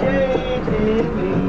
Take me